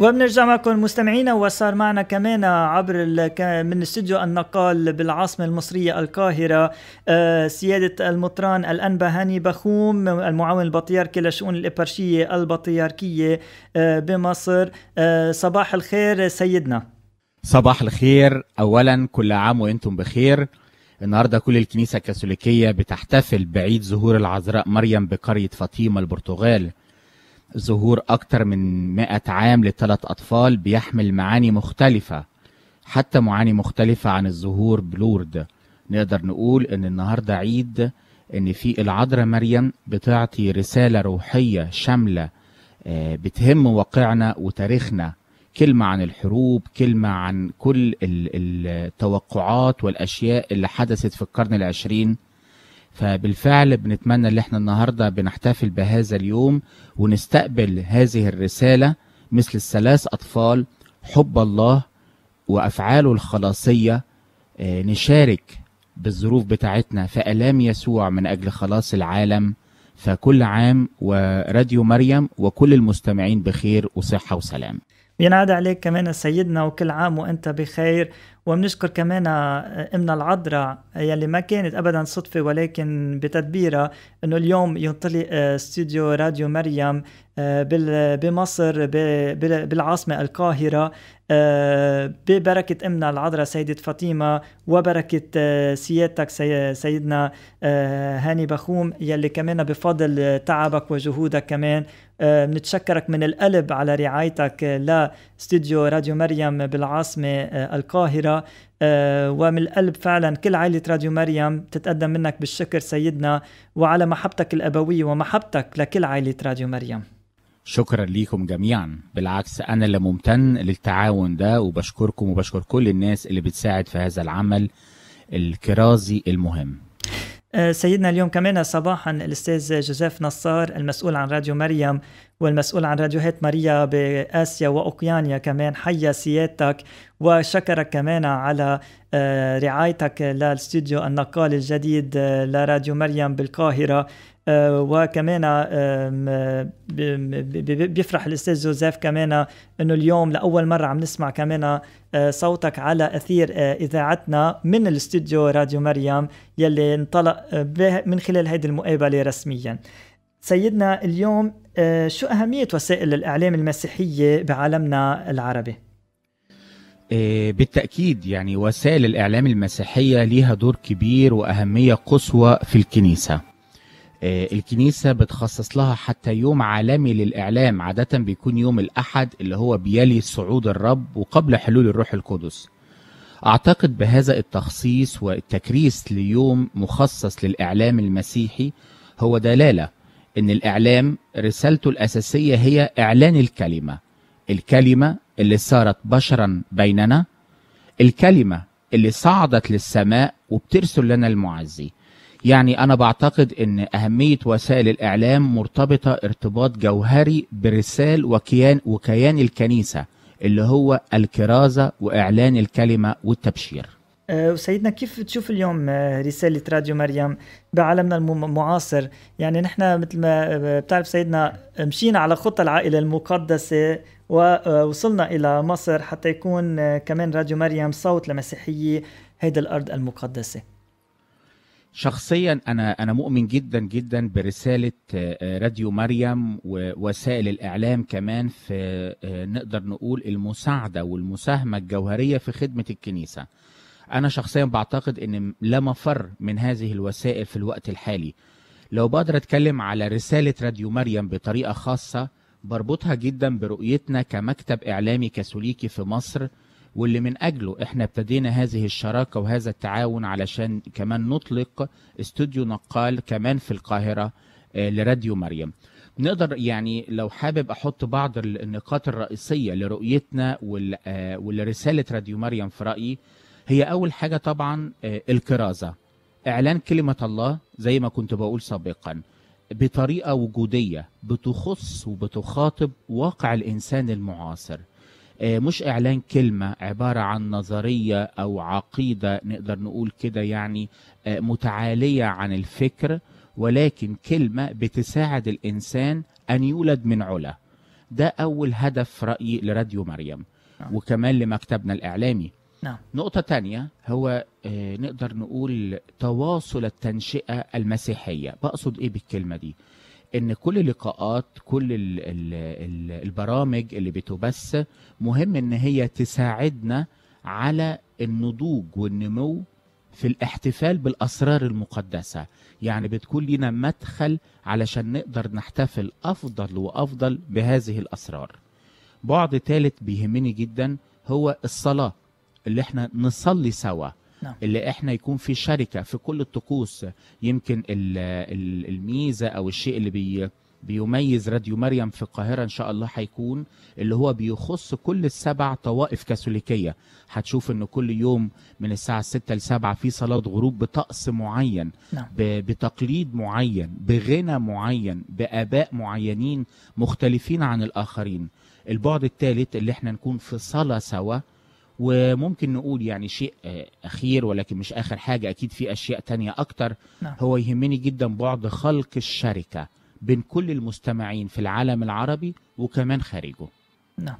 وبنرجع معكم مستمعينا وصار معنا كمان عبر من استوديو النقال بالعاصمة المصرية القاهرة آه، سيادة المطران الأنبا هاني بخوم المعاون البطريركي للشؤون الإبرشية البطريركية آه، بمصر. آه، صباح الخير سيدنا. صباح الخير. أولا كل عام وأنتم بخير. النهاردة كل الكنيسة الكاثوليكية بتحتفل بعيد ظهور العذراء مريم بقرية فاطمة البرتغال. ظهور أكتر من 100 عام لثلاث أطفال بيحمل معاني مختلفة حتى معاني مختلفة عن الظهور بلورد. نقدر نقول إن النهاردة عيد إن في العذراء مريم بتعطي رسالة روحية شاملة آه، بتهم واقعنا وتاريخنا. كلمة عن الحروب كلمة عن كل التوقعات والأشياء اللي حدثت في القرن العشرين. فبالفعل بنتمنى ان إحنا النهارده بنحتفل بهذا اليوم ونستقبل هذه الرسالة مثل الثلاث أطفال حب الله وأفعاله الخلاصية آه، نشارك بالظروف بتاعتنا. في الام يسوع من أجل خلاص العالم. فكل عام وراديو مريم وكل المستمعين بخير وصحة وسلام. ينعاد عليك كمان سيدنا وكل عام وأنت بخير. وبنشكر كمان إمنا العذراء يلي ما كانت ابدا صدفة ولكن بتدبيرها إنه اليوم ينطلق آه، استوديو راديو مريم آه، بمصر بالعاصمة القاهرة آه، ببركة أمنا العذراء سيدة فاطمة وبركة سيادتك سيدنا هاني بخوم يلي كمان بفضل تعبك وجهودك كمان. بنتشكرك من القلب على رعايتك لاستوديو راديو مريم بالعاصمة القاهرة. آه، ومن القلب فعلا كل عائلة راديو مريم تتقدم منك بالشكر سيدنا وعلى محبتك الأبوية ومحبتك لكل عائلة راديو مريم. شكرا ليكم جميعا. بالعكس أنا اللي ممتن للتعاون ده وبشكركم وبشكر كل الناس اللي بتساعد في هذا العمل الكرازي المهم. آه، سيدنا اليوم كمان صباحا الأستاذ جوزيف نصار المسؤول عن راديو مريم والمسؤول عن راديوهات ماريا بآسيا واوقيانيا كمان حيا سيادتك وشكرك كمان على آه، رعايتك للاستوديو النقال الجديد آه، لراديو مريم بالقاهرة. آه، وكمان بيفرح الأستاذ جوزيف كمان إنه اليوم لأول مرة عم نسمع كمان صوتك على أثير إذاعتنا من الاستوديو راديو مريم يلي انطلق من خلال هذه المقابلة رسميا. سيدنا اليوم شو أهمية وسائل الإعلام المسيحية بعالمنا العربي؟ آه، بالتأكيد يعني وسائل الإعلام المسيحية ليها دور كبير وأهمية قصوى في الكنيسة. آه، الكنيسة بتخصص لها حتى يوم عالمي للإعلام عادة بيكون يوم الأحد اللي هو بيلي صعود الرب وقبل حلول الروح القدس. أعتقد بهذا التخصيص والتكريس ليوم مخصص للإعلام المسيحي هو دلالة إن الإعلام رسالته الأساسية هي إعلان الكلمة. الكلمة اللي صارت بشرا بيننا الكلمة اللي صعدت للسماء وبترسل لنا المعزي. يعني أنا بعتقد أن أهمية وسائل الإعلام مرتبطة ارتباط جوهري برسال وكيان وكيان الكنيسة اللي هو الكرازة وإعلان الكلمة والتبشير. وسيدنا كيف تشوف اليوم أه، رسالة راديو مريم بعالمنا المعاصر يعني نحن مثل ما أه، بتعرف سيدنا مشينا على خطى العائلة المقدسة ووصلنا إلى مصر حتى يكون كمان راديو مريم صوت لمسيحية هيدا الأرض المقدسة شخصيا أنا أنا مؤمن جدا جدا برسالة راديو مريم ووسائل الإعلام كمان في نقدر نقول المساعدة والمساهمة الجوهرية في خدمة الكنيسة. أنا شخصيا بعتقد إن لا مفر من هذه الوسائل في الوقت الحالي. لو بقدر أتكلم على رسالة راديو مريم بطريقة خاصة بربطها جدا برؤيتنا كمكتب إعلامي كاثوليكي في مصر واللي من أجله إحنا ابتدينا هذه الشراكة وهذا التعاون علشان كمان نطلق استوديو نقال كمان في القاهرة آه، لراديو مريم نقدر يعني لو حابب أحط بعض النقاط الرئيسية لرؤيتنا آه، ولرسالة راديو مريم في رأيي هي أول حاجة طبعا آه، الكرازة. إعلان كلمة الله زي ما كنت بقول سابقا. بطريقة وجودية بتخص وبتخاطب واقع الإنسان المعاصر. آه، مش إعلان كلمة عبارة عن نظرية أو عقيدة نقدر نقول كده يعني آه، متعالية عن الفكر ولكن كلمة بتساعد الإنسان أن يولد من علا. ده أول هدف رأيي لراديو مريم. نعم. وكمان لمكتبنا الإعلامي. نعم. نقطة تانية هو آه، نقدر نقول تواصل التنشئة المسيحية. بقصد إيه بالكلمة دي؟ إن كل لقاءات كل ال ال ال البرامج اللي بتبث مهم إن هي تساعدنا على النضوج والنمو في الاحتفال بالأسرار المقدسة. يعني بتكون لنا مدخل علشان نقدر نحتفل أفضل وأفضل بهذه الأسرار. بعد ثالث بيهمني جدا هو الصلاة. اللي إحنا نصلي سوا نعم. اللي إحنا يكون في شركة في كل الطقوس يمكن ال- ال- الميزة أو الشيء اللي بي بيميز راديو مريم في القاهرة إن شاء الله هيكون اللي هو بيخص كل السبع طوائف كاثوليكية هتشوف ان كل يوم من الساعة 6 ل 7 في صلاة غروب بطقس معين نعم. بتقليد معين بغنى معين بآباء معينين مختلفين عن الآخرين البعد الثالث اللي إحنا نكون في صلاة سوا وممكن نقول يعني شيء آه، أخير ولكن مش آخر حاجة أكيد في أشياء تانية أكتر. نعم. هو يهمني جدا بعد خلق الشركة بين كل المستمعين في العالم العربي وكمان خارجه. نعم.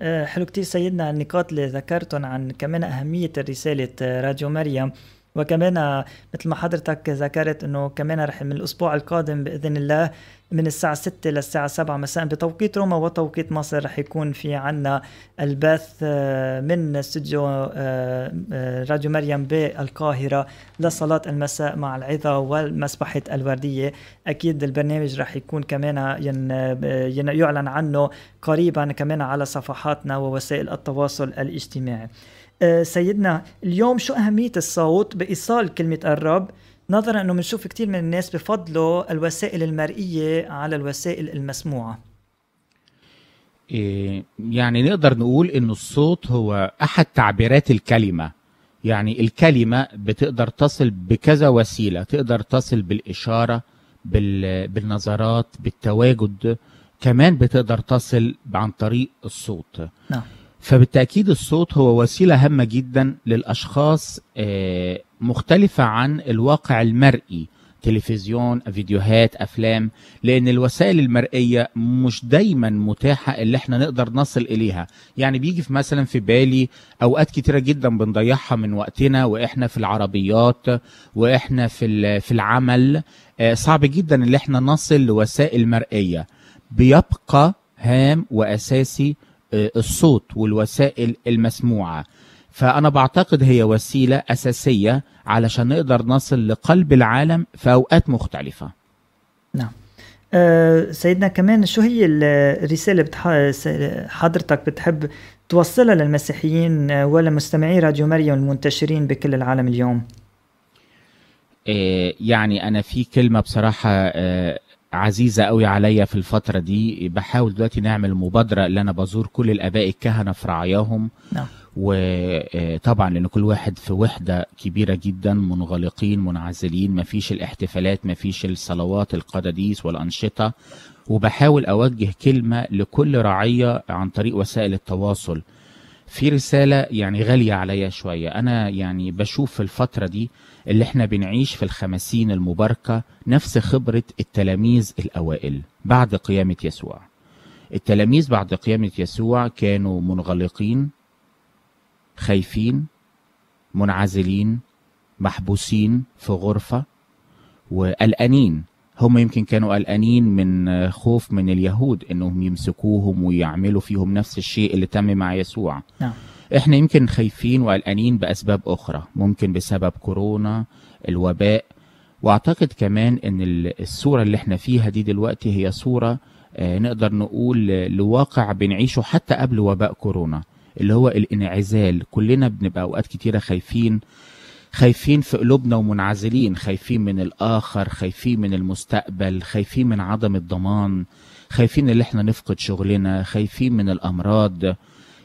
آه، حلو كتير سيدنا النقاط اللي ذكرتهم عن كمان أهمية رسالة آه، راديو مريم. وكمان مثل ما حضرتك ذكرت إنه كمان رح من الأسبوع القادم بإذن الله من الساعة 6 للساعة 7 مساء بتوقيت روما وتوقيت مصر رح يكون في عنا البث آه، من استوديو آه، آه، راديو مريم بالقاهرة لصلاة المساء مع العظة والمسبحة الوردية. أكيد البرنامج رح يكون كمان يعلن عنه قريبا كمان على صفحاتنا ووسائل التواصل الاجتماعي. سيدنا اليوم شو أهمية الصوت؟ بإيصال كلمة الرب. نظرا أنه بنشوف كثير من الناس بفضلوا الوسائل المرئية على الوسائل المسموعة. إيه، يعني نقدر نقول ان الصوت هو أحد تعبيرات الكلمة. يعني الكلمة بتقدر تصل بكذا وسيلة. تقدر تصل بالإشارة بال- بالنظرات بالتواجد. كمان بتقدر تصل عن طريق الصوت. نعم. فبالتأكيد الصوت هو وسيلة هامة جدا للأشخاص آه، مختلفة عن الواقع المرئي. تلفزيون فيديوهات أفلام. لأن الوسائل المرئية مش دايما متاحة اللي إحنا نقدر نصل إليها. يعني بيجي في مثلا في بالي أوقات كتيرة جدا بنضيعها من وقتنا وإحنا في العربيات وإحنا في في العمل. آه، صعب جدا ان إحنا نصل لوسائل مرئية. بيبقى هام وأساسي الصوت والوسائل المسموعة. فأنا بعتقد هي وسيلة أساسية علشان نقدر نصل لقلب العالم في أوقات مختلفة. آه، سيدنا كمان شو هي ال- الرسالة بتح... حضرتك بتحب توصلها للمسيحيين آه، ولمستمعي راديو مريم المنتشرين بكل العالم اليوم؟ آه، يعني أنا في كلمة بصراحة آه، عزيزة قوي عليا في الفترة دي. بحاول دلوقتي نعمل مبادرة اللي أنا بزور كل الآباء الكهنة في رعاياهم. نعم. وطبعا لأن كل واحد في وحدة كبيرة جدا منغلقين منعزلين مفيش الاحتفالات مفيش الصلوات القداديس والأنشطة. وبحاول أوجه كلمة لكل رعيه عن طريق وسائل التواصل. في رسالة يعني غالية عليا شوية. أنا يعني بشوف في الفترة دي اللي إحنا بنعيش في الخمسين المباركة نفس خبرة التلاميذ الأوائل بعد قيامة يسوع. التلاميذ بعد قيامة يسوع كانوا منغلقين خايفين منعزلين محبوسين في غرفة وقلقانين. هم يمكن كانوا قلقانين من خوف من اليهود إنهم يمسكوهم ويعملوا فيهم نفس الشيء اللي تم مع يسوع نعم. إحنا يمكن خايفين وقلقانين بأسباب أخرى ممكن بسبب كورونا الوباء وأعتقد كمان إن ال- الصورة اللي إحنا فيها دي دلوقتي هي صورة آه، نقدر نقول لواقع بنعيشه حتى قبل وباء كورونا اللي هو الانعزال كلنا بنبقى أوقات كتيرة خايفين خايفين في قلوبنا ومنعزلين خايفين من الآخر خايفين من المستقبل خايفين من عدم الضمان خايفين اللي إحنا نفقد شغلنا خايفين من الأمراض.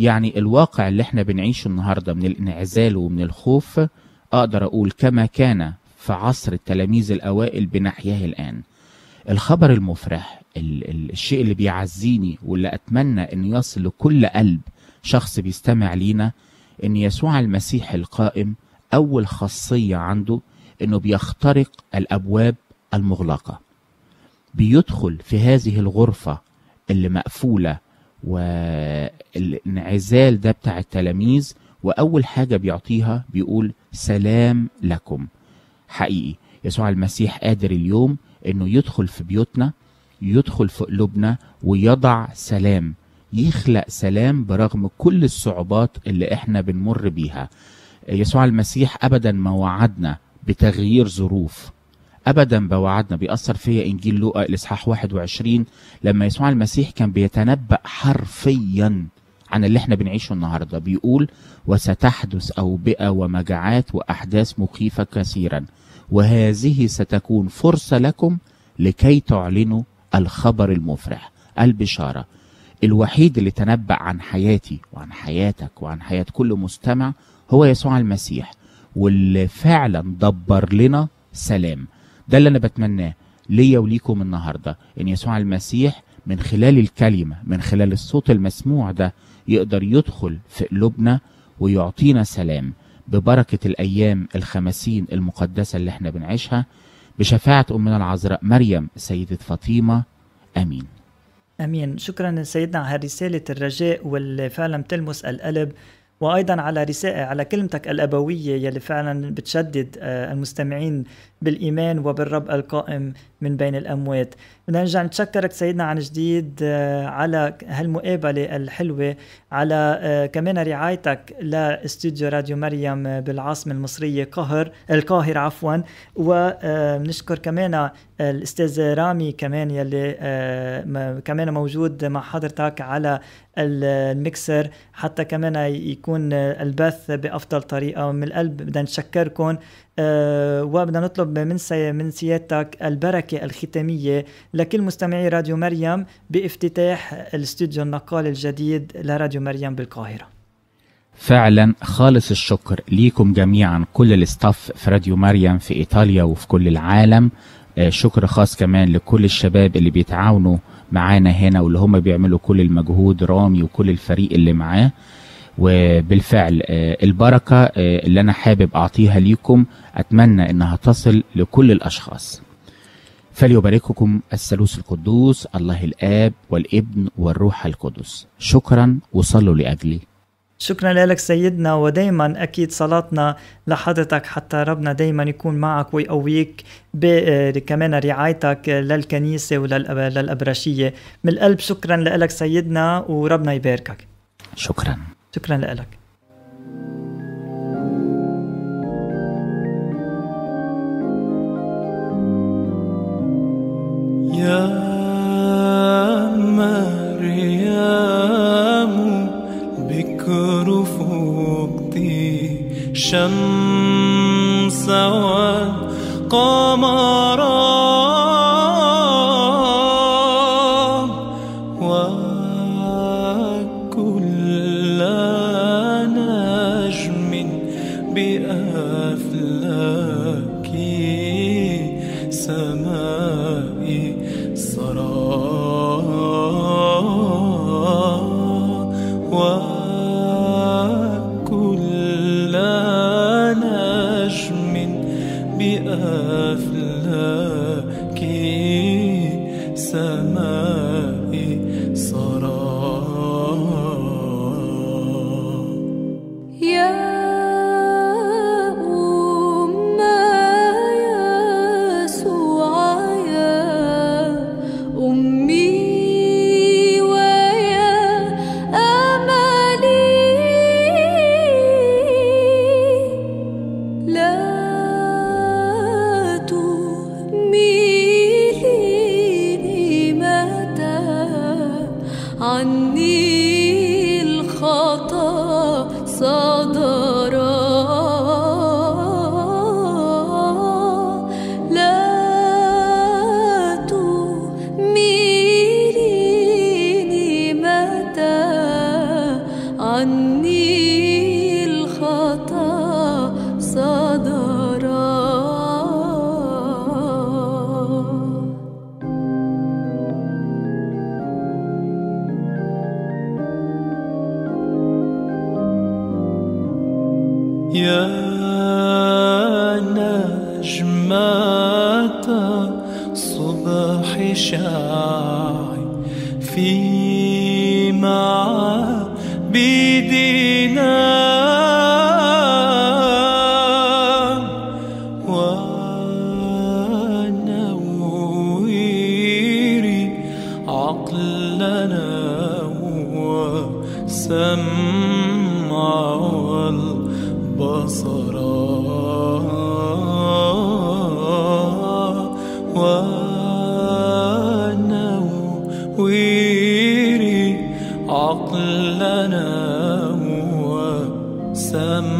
يعني الواقع اللي إحنا بنعيشه النهارده من الانعزال ومن الخوف أقدر أقول كما كان في عصر التلاميذ الأوائل بنحياه الآن. الخبر المفرح ال- ال- الشيء اللي بيعزيني واللي أتمنى إن يصل لكل قلب شخص بيستمع لينا إن يسوع المسيح القائم أول خاصية عنده إنه بيخترق الأبواب المغلقة. بيدخل في هذه الغرفة اللي مقفولة والانعزال ده بتاع التلاميذ وأول حاجة بيعطيها بيقول سلام لكم. حقيقي يسوع المسيح قادر اليوم إنه يدخل في بيوتنا يدخل في قلوبنا ويضع سلام يخلق سلام برغم كل الصعوبات اللي إحنا بنمر بيها. يسوع المسيح ابدا ما وعدنا بتغيير ظروف. ابدا بوعدنا بيأثر فيا إنجيل لوقا الاصحاح 21 لما يسوع المسيح كان بيتنبأ حرفيا عن اللي إحنا بنعيشه النهارده. بيقول وستحدث أوبئة ومجاعات وأحداث مخيفة كثيرا وهذه ستكون فرصة لكم لكي تعلنوا الخبر المفرح. البشارة. الوحيد اللي تنبأ عن حياتي وعن حياتك وعن حياة كل مستمع هو يسوع المسيح واللي فعلا دبر لنا سلام. ده اللي أنا بتمناه ليا وليكم النهارده إن يسوع المسيح من خلال الكلمة من خلال الصوت المسموع ده يقدر يدخل في قلوبنا ويعطينا سلام ببركة الأيام الخمسين المقدسة اللي إحنا بنعيشها بشفاعة امنا العذراء مريم سيدة فاطمة. آمين. آمين. شكرا سيدنا على رسالة الرجاء واللي فعلا بتلمس القلب. وأيضا على رسائل على كلمتك الأبوية يلي فعلا بتشدد آه، المستمعين بالإيمان وبالرب القائم من بين الأموات. بدنا نرجع نتشكرك سيدنا عن جديد آه، على هالمقابلة الحلوة على آه، كمان رعايتك لأستوديو راديو مريم بالعاصمة المصرية قهر القاهره عفوا. ونشكر كمان الأستاذ رامي كمان يلي كمان موجود مع حضرتك على الميكسر. حتى كمان يكون البث بأفضل طريقة. من القلب بدنا نتشكركم أه وبدنا نطلب من سي من سيادتك البركة الختامية لكل مستمعي راديو مريم بافتتاح الاستوديو النقال الجديد لراديو مريم بالقاهرة. فعلا خالص الشكر ليكم جميعا كل الاستاف في راديو مريم في إيطاليا وفي كل العالم. آه، شكر خاص كمان لكل الشباب اللي بيتعاونوا معانا هنا واللي هم بيعملوا كل المجهود رامي وكل الفريق اللي معاه. وبالفعل آه، البركة آه، اللي أنا حابب أعطيها ليكم أتمنى إنها تصل لكل الأشخاص. فليبارككم الثالوث القدوس الله الآب والابن والروح القدس. شكرا وصلوا لأجلي. شكرا لك سيدنا ودايما أكيد صلاتنا لحضرتك حتى ربنا دايما يكون معك ويقويك كمان رعايتك للكنيسة وللابرشيه من القلب شكرا لك سيدنا وربنا يباركك. شكرا. شكرا لك. يا مريم بكر فوقتي شمس عني الخطأ صدرا. يا نجمة صبح شاعي في معبدنا وسمع